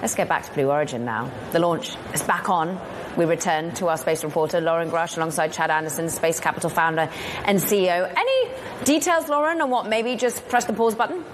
Let's get back to Blue Origin now. The launch is back on. We return to our space reporter, Lauren Grush, alongside Chad Anderson, Space Capital founder and CEO. Any details, Lauren, on what maybe just press the pause button?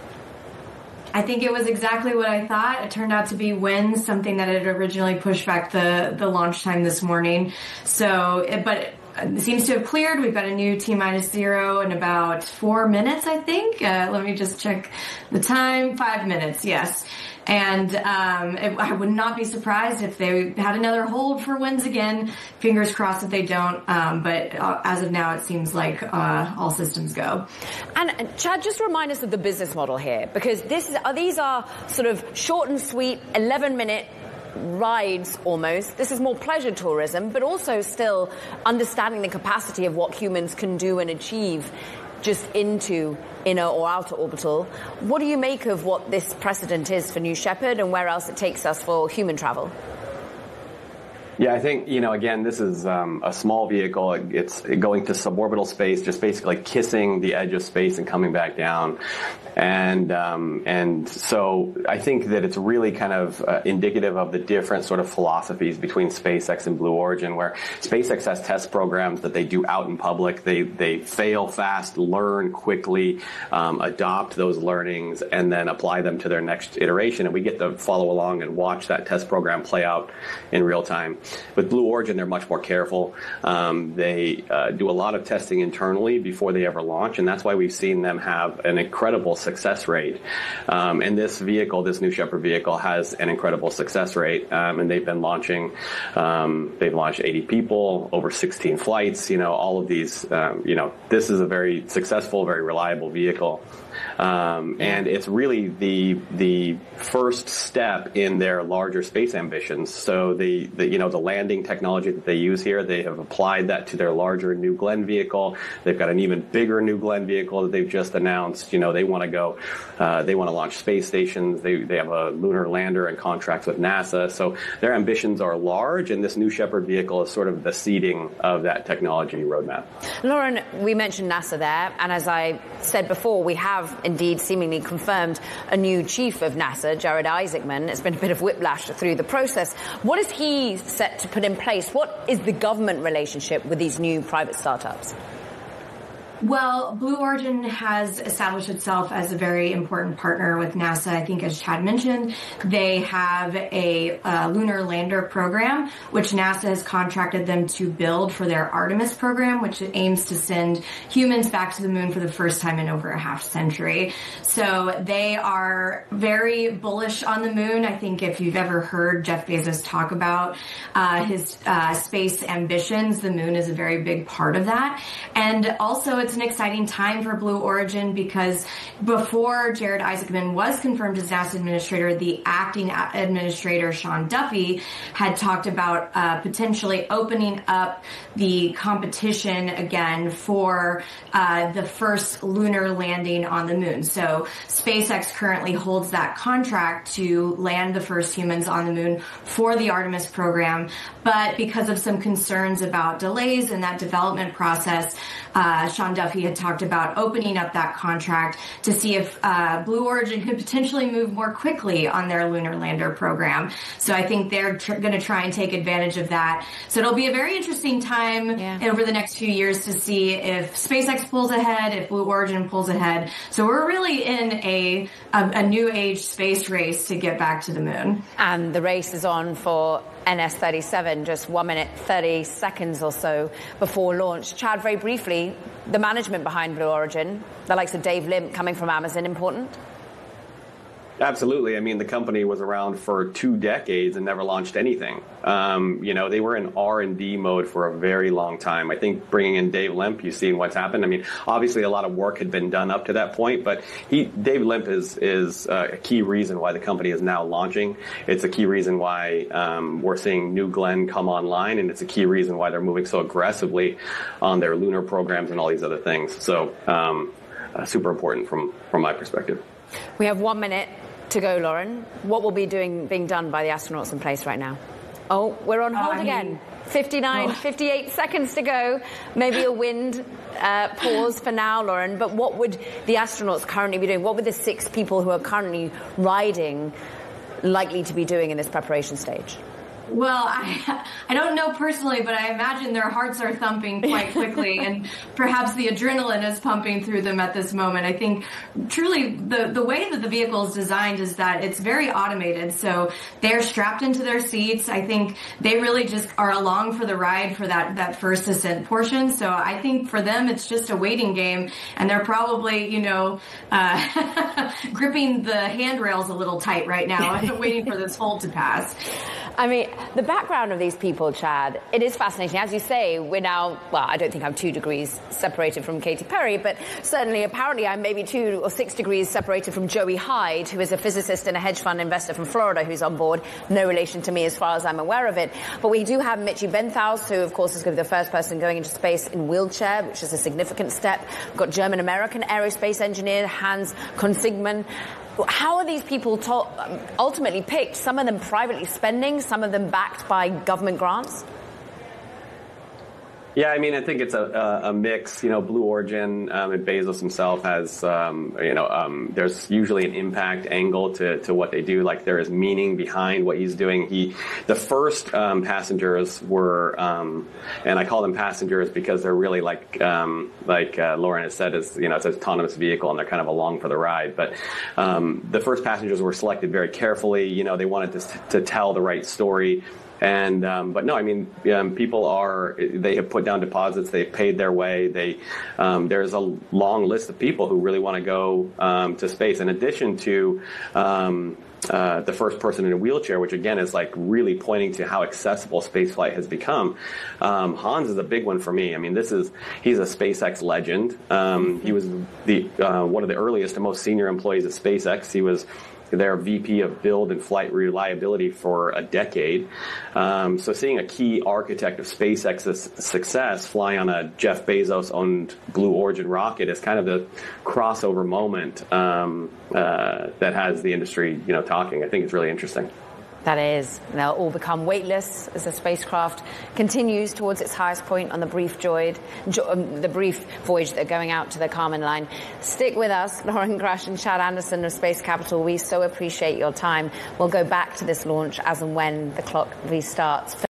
I think it was exactly what I thought. It turned out to be when something that had originally pushed back the, the launch time this morning. So, it, but it seems to have cleared. We've got a new T minus zero in about four minutes, I think. Uh, let me just check the time. Five minutes, yes. And um, it, I would not be surprised if they had another hold for WINS again. Fingers crossed that they don't. Um, but uh, as of now, it seems like uh, all systems go. And Chad, just remind us of the business model here, because this is, these are sort of short and sweet, 11 minute rides almost. This is more pleasure tourism, but also still understanding the capacity of what humans can do and achieve just into inner or outer orbital. What do you make of what this precedent is for New Shepard and where else it takes us for human travel? Yeah, I think, you know, again, this is um, a small vehicle. It's going to suborbital space, just basically kissing the edge of space and coming back down. And, um, and so I think that it's really kind of uh, indicative of the different sort of philosophies between SpaceX and Blue Origin, where SpaceX has test programs that they do out in public. They, they fail fast, learn quickly, um, adopt those learnings, and then apply them to their next iteration. And we get to follow along and watch that test program play out in real time. With Blue Origin, they're much more careful. Um, they uh, do a lot of testing internally before they ever launch, and that's why we've seen them have an incredible success rate. Um, and this vehicle, this New Shepard vehicle, has an incredible success rate, um, and they've been launching. Um, they've launched 80 people, over 16 flights. You know, all of these. Um, you know, this is a very successful, very reliable vehicle. Um, and it's really the the first step in their larger space ambitions. So the, the you know the landing technology that they use here, they have applied that to their larger New Glenn vehicle. They've got an even bigger New Glenn vehicle that they've just announced. You know they want to go, uh, they want to launch space stations. They they have a lunar lander and contracts with NASA. So their ambitions are large, and this New Shepard vehicle is sort of the seeding of that technology roadmap. Lauren, we mentioned NASA there, and as I said before, we have indeed seemingly confirmed a new chief of NASA, Jared Isaacman. It's been a bit of whiplash through the process. What is he set to put in place? What is the government relationship with these new private startups? Well, Blue Origin has established itself as a very important partner with NASA. I think, as Chad mentioned, they have a lunar lander program, which NASA has contracted them to build for their Artemis program, which aims to send humans back to the moon for the first time in over a half century. So they are very bullish on the moon. I think if you've ever heard Jeff Bezos talk about uh, his uh, space ambitions, the moon is a very big part of that. And also, it's an exciting time for Blue Origin because before Jared Isaacman was confirmed as NASA administrator, the acting administrator, Sean Duffy, had talked about uh, potentially opening up the competition again for uh, the first lunar landing on the moon. So SpaceX currently holds that contract to land the first humans on the moon for the Artemis program. But because of some concerns about delays in that development process, uh, Sean Duffy had talked about opening up that contract to see if uh, Blue Origin could potentially move more quickly on their lunar lander program. So I think they're tr- going to try and take advantage of that. So it'll be a very interesting time yeah. over the next few years to see if SpaceX pulls ahead, if Blue Origin pulls ahead. So we're really in a, a, a new age space race to get back to the moon. And the race is on for NS37, just one minute, 30 seconds or so before launch. Chad, very briefly, the management behind Blue Origin, the likes of Dave Limp coming from Amazon, important? Absolutely. I mean, the company was around for two decades and never launched anything. Um, you know, they were in R and D mode for a very long time. I think bringing in Dave Limp, you've seen what's happened. I mean, obviously a lot of work had been done up to that point, but he, Dave Limp is is uh, a key reason why the company is now launching. It's a key reason why um, we're seeing New Glenn come online, and it's a key reason why they're moving so aggressively on their lunar programs and all these other things. So, um, uh, super important from from my perspective. We have one minute to go, Lauren. What will be doing being done by the astronauts in place right now? Oh, we're on hold again. 59, oh. 58 seconds to go. Maybe a wind uh, pause for now, Lauren. But what would the astronauts currently be doing? What would the six people who are currently riding likely to be doing in this preparation stage? Well, I, I don't know personally, but I imagine their hearts are thumping quite quickly, and perhaps the adrenaline is pumping through them at this moment. I think truly the, the way that the vehicle is designed is that it's very automated. So they're strapped into their seats. I think they really just are along for the ride for that, that first ascent portion. So I think for them, it's just a waiting game, and they're probably, you know, uh, gripping the handrails a little tight right now, waiting for this hold to pass. I mean, the background of these people, Chad, it is fascinating. As you say, we're now, well, I don't think I'm two degrees separated from Katy Perry, but certainly apparently I'm maybe two or six degrees separated from Joey Hyde, who is a physicist and a hedge fund investor from Florida who's on board. No relation to me as far as I'm aware of it. But we do have Michi Benthaus, who of course is going to be the first person going into space in wheelchair, which is a significant step. We've got German American aerospace engineer Hans Koenigsmann how are these people to- um, ultimately picked? Some of them privately spending, some of them backed by government grants? Yeah, I mean, I think it's a, a, mix. You know, Blue Origin um, and Bezos himself has, um, you know, um, there's usually an impact angle to, to what they do. Like there is meaning behind what he's doing. He, the first um, passengers were, um, and I call them passengers because they're really like, um, like uh, Lauren has said, is you know, it's an autonomous vehicle and they're kind of along for the ride. But the first passengers were selected very carefully. You know, they wanted to, to tell the right story and um, but no, I mean, um, people are they have put down deposits, they've paid their way. They um, there's a long list of people who really want to go um, to space. In addition to um, uh, the first person in a wheelchair, which again is like really pointing to how accessible spaceflight has become. Um, Hans is a big one for me. I mean, this is he's a SpaceX legend. Um, he was the uh, one of the earliest and most senior employees at SpaceX. He was their VP of build and flight reliability for a decade. Um, so seeing a key architect of SpaceX's success fly on a Jeff Bezos owned Blue Origin rocket is kind of the crossover moment um, uh, that has the industry, you know, talking. I think it's really interesting. That is, they'll all become weightless as the spacecraft continues towards its highest point on the brief voyage, um, the brief voyage that are going out to the Kármán line. Stick with us, Lauren Grush and Chad Anderson of Space Capital. We so appreciate your time. We'll go back to this launch as and when the clock restarts.